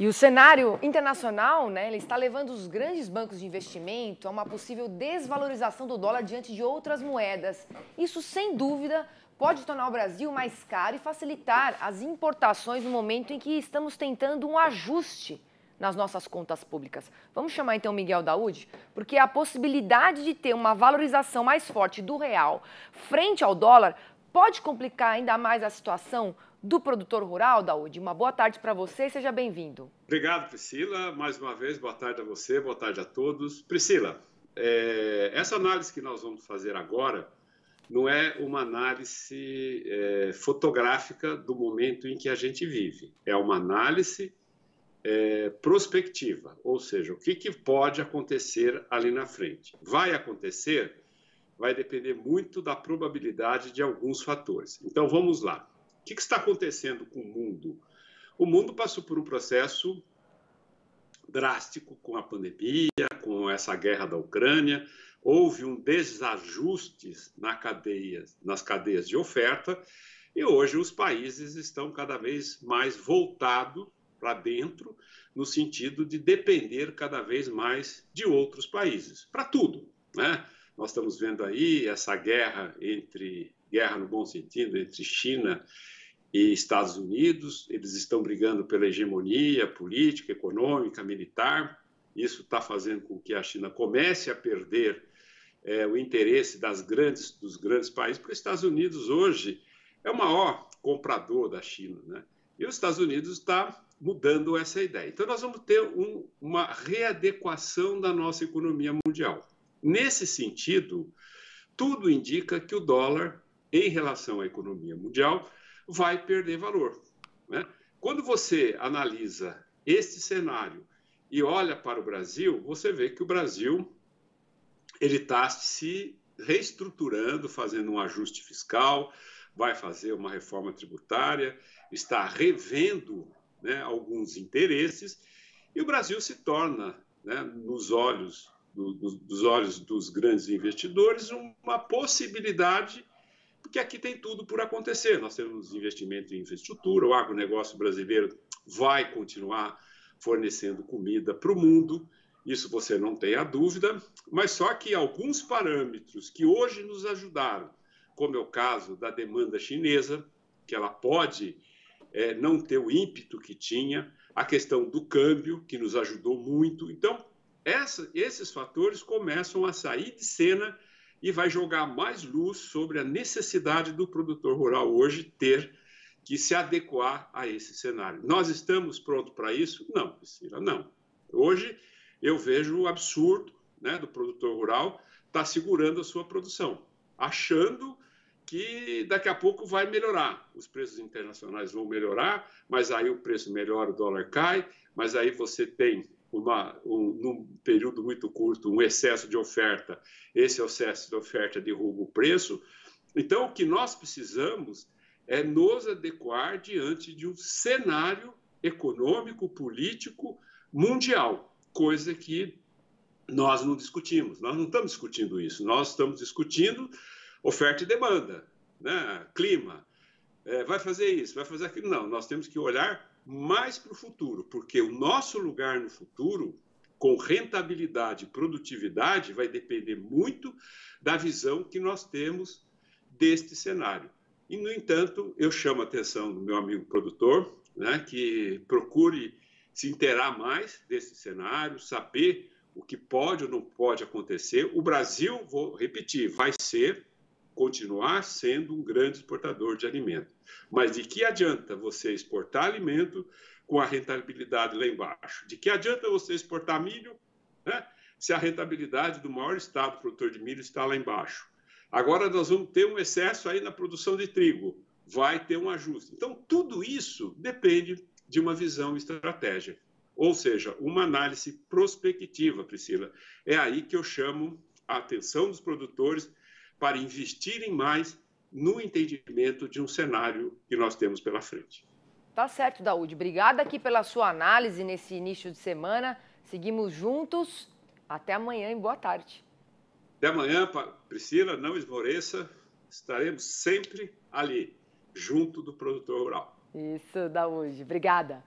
E o cenário internacional, né, está levando os grandes bancos de investimento a uma possível desvalorização do dólar diante de outras moedas. Isso, sem dúvida, pode tornar o Brasil mais caro e facilitar as importações no momento em que estamos tentando um ajuste nas nossas contas públicas. Vamos chamar então Miguel Daúde, porque a possibilidade de ter uma valorização mais forte do real frente ao dólar pode complicar ainda mais a situação do produtor rural, Daúde. Uma boa tarde para você e seja bem-vindo. Obrigado, Priscila. Mais uma vez, boa tarde a você, boa tarde a todos. Priscila, é, essa análise que nós vamos fazer agora não é uma análise é, fotográfica do momento em que a gente vive. É uma análise é, prospectiva, ou seja, o que, que pode acontecer ali na frente. Vai acontecer, vai depender muito da probabilidade de alguns fatores. Então vamos lá. Que, que está acontecendo com o mundo? O mundo passou por um processo drástico com a pandemia, com essa guerra da Ucrânia. Houve um desajuste na cadeia, nas cadeias de oferta e hoje os países estão cada vez mais voltados para dentro, no sentido de depender cada vez mais de outros países, para tudo. Né? Nós estamos vendo aí essa guerra entre guerra no bom sentido entre China e Estados Unidos. Eles estão brigando pela hegemonia política, econômica, militar. Isso está fazendo com que a China comece a perder é, o interesse das grandes, dos grandes países, porque os Estados Unidos hoje é o maior comprador da China, né? E os Estados Unidos está mudando essa ideia. Então nós vamos ter um, uma readequação da nossa economia mundial. Nesse sentido, tudo indica que o dólar em relação à economia mundial, vai perder valor. Né? Quando você analisa este cenário e olha para o Brasil, você vê que o Brasil ele está se reestruturando, fazendo um ajuste fiscal, vai fazer uma reforma tributária, está revendo né, alguns interesses e o Brasil se torna, né, nos olhos do, do, dos olhos dos grandes investidores, uma possibilidade porque aqui tem tudo por acontecer. Nós temos investimento em infraestrutura, o agronegócio brasileiro vai continuar fornecendo comida para o mundo, isso você não tem a dúvida, mas só que alguns parâmetros que hoje nos ajudaram, como é o caso da demanda chinesa, que ela pode é, não ter o ímpeto que tinha, a questão do câmbio, que nos ajudou muito. Então, essa, esses fatores começam a sair de cena e vai jogar mais luz sobre a necessidade do produtor rural hoje ter que se adequar a esse cenário. Nós estamos prontos para isso? Não, Priscila, não. Hoje eu vejo o absurdo né, do produtor rural estar tá segurando a sua produção, achando que daqui a pouco vai melhorar. Os preços internacionais vão melhorar, mas aí o preço melhora, o dólar cai, mas aí você tem uma, um, num período muito curto, um excesso de oferta, esse excesso de oferta derruba o preço. Então, o que nós precisamos é nos adequar diante de um cenário econômico, político, mundial, coisa que nós não discutimos. Nós não estamos discutindo isso, nós estamos discutindo oferta e demanda, né? clima. É, vai fazer isso, vai fazer aquilo. Não, nós temos que olhar mais para o futuro, porque o nosso lugar no futuro, com rentabilidade e produtividade, vai depender muito da visão que nós temos deste cenário. E, no entanto, eu chamo a atenção do meu amigo produtor, né, que procure se inteirar mais desse cenário, saber o que pode ou não pode acontecer. O Brasil, vou repetir, vai ser continuar sendo um grande exportador de alimento. Mas de que adianta você exportar alimento com a rentabilidade lá embaixo? De que adianta você exportar milho né, se a rentabilidade do maior estado produtor de milho está lá embaixo? Agora nós vamos ter um excesso aí na produção de trigo, vai ter um ajuste. Então, tudo isso depende de uma visão estratégica, ou seja, uma análise prospectiva, Priscila. É aí que eu chamo a atenção dos produtores para investirem mais no entendimento de um cenário que nós temos pela frente. Tá certo, Daúde. Obrigada aqui pela sua análise nesse início de semana. Seguimos juntos. Até amanhã e boa tarde. Até amanhã, Priscila, não esmoreça. Estaremos sempre ali, junto do produtor rural. Isso, Daúde. Obrigada.